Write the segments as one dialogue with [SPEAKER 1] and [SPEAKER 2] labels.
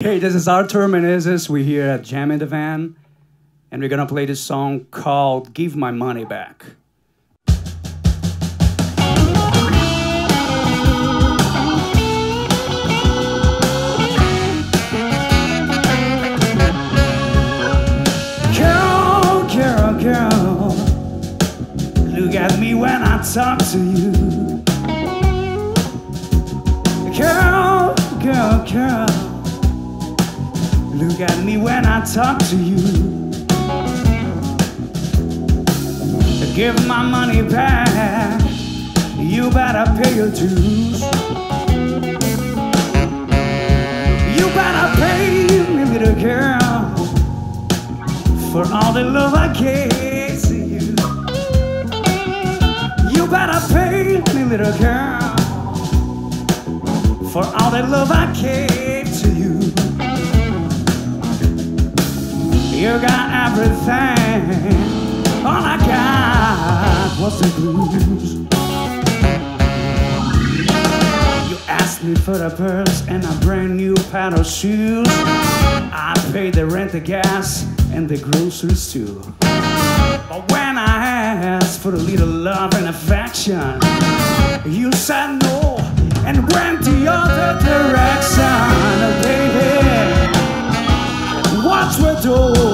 [SPEAKER 1] Hey, this is Artur Menezes. We're here at Jam in the Van, and we're gonna play this song called Give My Money Back. Girl, girl, girl, look at me when I talk to you. Girl, girl, girl. Look at me when I talk to you. Give my money back. You better pay your dues. You better pay me, little girl, for all the love I gave to you. You better pay me, little girl, for all the love I gave You got everything. All I got was the blues. You asked me for a purse and a brand new pair of shoes. I paid the rent, the gas, and the groceries too. But when I asked for a little love and affection, you said no and went the other direction, baby. What were those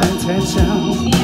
[SPEAKER 1] bad intentions?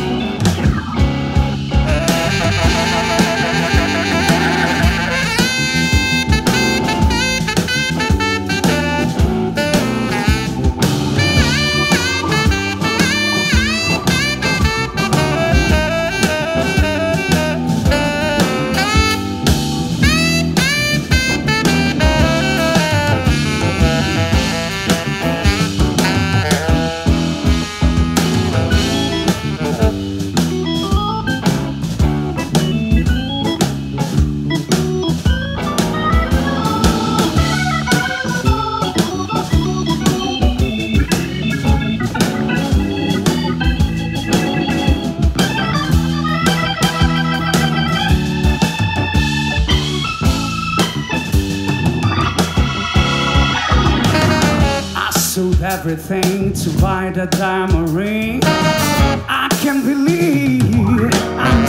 [SPEAKER 1] Everything to buy the diamond ring. I can't believe I'm